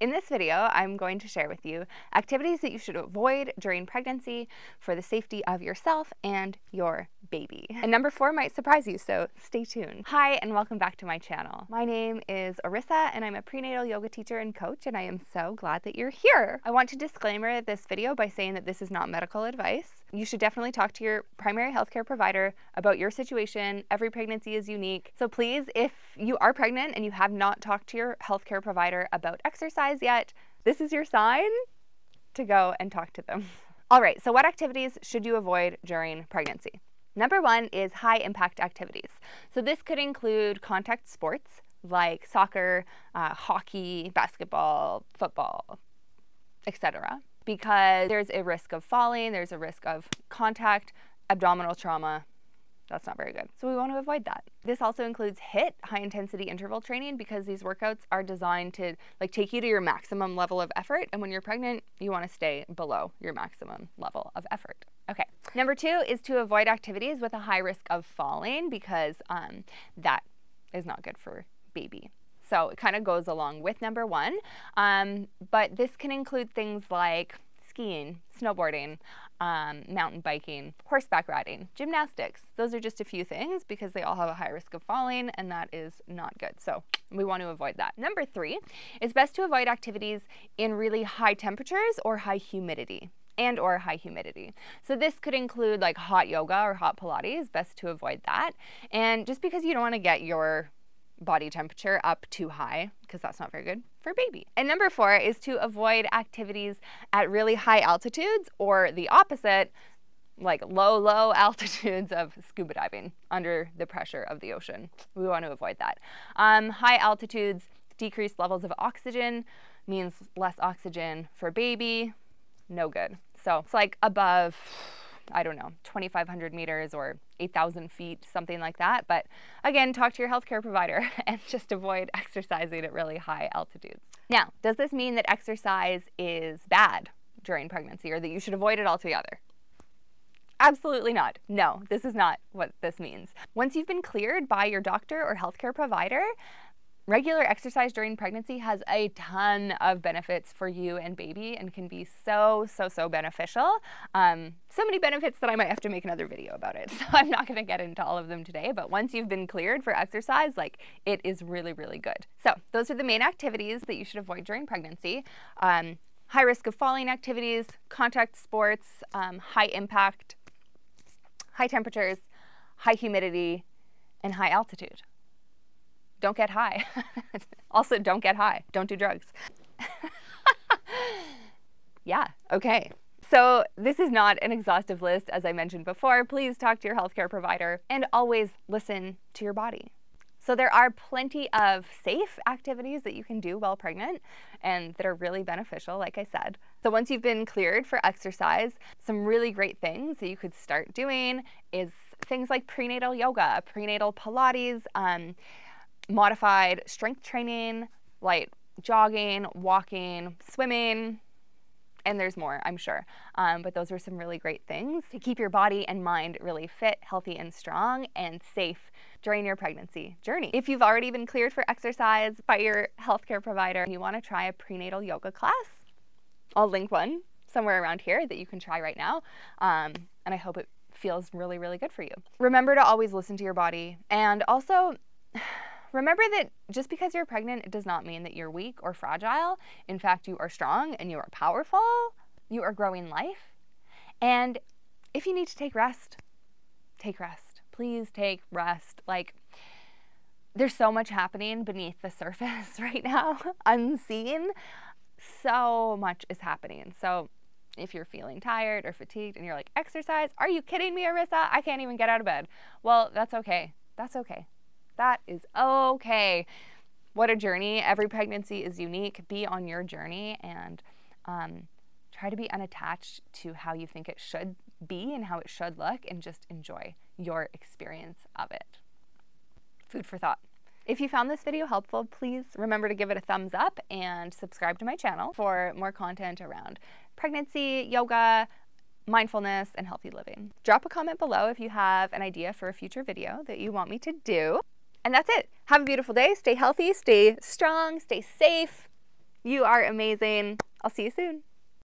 In this video, I'm going to share with you activities that you should avoid during pregnancy for the safety of yourself and your baby. And number four might surprise you, so stay tuned. Hi, and welcome back to my channel. My name is Orissa, and I'm a prenatal yoga teacher and coach, and I am so glad that you're here. I want to disclaimer this video by saying that this is not medical advice. You should definitely talk to your primary healthcare provider about your situation. Every pregnancy is unique. So please, if you are pregnant and you have not talked to your healthcare provider about exercise yet, this is your sign to go and talk to them. All right, so what activities should you avoid during pregnancy? Number one is high impact activities. So this could include contact sports like soccer, uh, hockey, basketball, football, etc. Because there's a risk of falling, there's a risk of contact, abdominal trauma, that's not very good. So we want to avoid that. This also includes HIIT, high intensity interval training, because these workouts are designed to like take you to your maximum level of effort. And when you're pregnant, you want to stay below your maximum level of effort. Okay. Number two is to avoid activities with a high risk of falling because um, that is not good for baby. So it kind of goes along with number one. Um, but this can include things like skiing, snowboarding, um, mountain biking, horseback riding, gymnastics. Those are just a few things because they all have a high risk of falling and that is not good. So we want to avoid that. Number three, it's best to avoid activities in really high temperatures or high humidity and or high humidity. So this could include like hot yoga or hot Pilates, best to avoid that. And just because you don't want to get your body temperature up too high because that's not very good for baby. And number four is to avoid activities at really high altitudes or the opposite, like low, low altitudes of scuba diving under the pressure of the ocean. We want to avoid that. Um, high altitudes, decreased levels of oxygen means less oxygen for baby, no good. So it's like above I don't know, 2,500 meters or 8,000 feet, something like that. But again, talk to your healthcare provider and just avoid exercising at really high altitudes. Now, does this mean that exercise is bad during pregnancy or that you should avoid it altogether? Absolutely not. No, this is not what this means. Once you've been cleared by your doctor or healthcare provider, Regular exercise during pregnancy has a ton of benefits for you and baby and can be so, so, so beneficial. Um, so many benefits that I might have to make another video about it. So I'm not going to get into all of them today, but once you've been cleared for exercise, like it is really, really good. So those are the main activities that you should avoid during pregnancy. Um, high risk of falling activities, contact sports, um, high impact, high temperatures, high humidity, and high altitude don't get high. also, don't get high. Don't do drugs. yeah, okay. So this is not an exhaustive list, as I mentioned before. Please talk to your healthcare provider and always listen to your body. So there are plenty of safe activities that you can do while pregnant and that are really beneficial, like I said. So once you've been cleared for exercise, some really great things that you could start doing is things like prenatal yoga, prenatal Pilates, um, modified strength training, like jogging, walking, swimming, and there's more, I'm sure. Um, but those are some really great things to keep your body and mind really fit, healthy, and strong and safe during your pregnancy journey. If you've already been cleared for exercise by your healthcare provider and you want to try a prenatal yoga class, I'll link one somewhere around here that you can try right now. Um, and I hope it feels really, really good for you. Remember to always listen to your body and also Remember that just because you're pregnant, it does not mean that you're weak or fragile. In fact, you are strong and you are powerful. You are growing life. And if you need to take rest, take rest. Please take rest. Like, there's so much happening beneath the surface right now, unseen. So much is happening. So, if you're feeling tired or fatigued and you're like, exercise, are you kidding me, Orissa? I can't even get out of bed. Well, that's okay. That's okay. That is okay. What a journey. Every pregnancy is unique. Be on your journey and um, try to be unattached to how you think it should be and how it should look and just enjoy your experience of it. Food for thought. If you found this video helpful, please remember to give it a thumbs up and subscribe to my channel for more content around pregnancy, yoga, mindfulness, and healthy living. Drop a comment below if you have an idea for a future video that you want me to do. And that's it. Have a beautiful day. Stay healthy, stay strong, stay safe, You are amazing. I'll see you soon.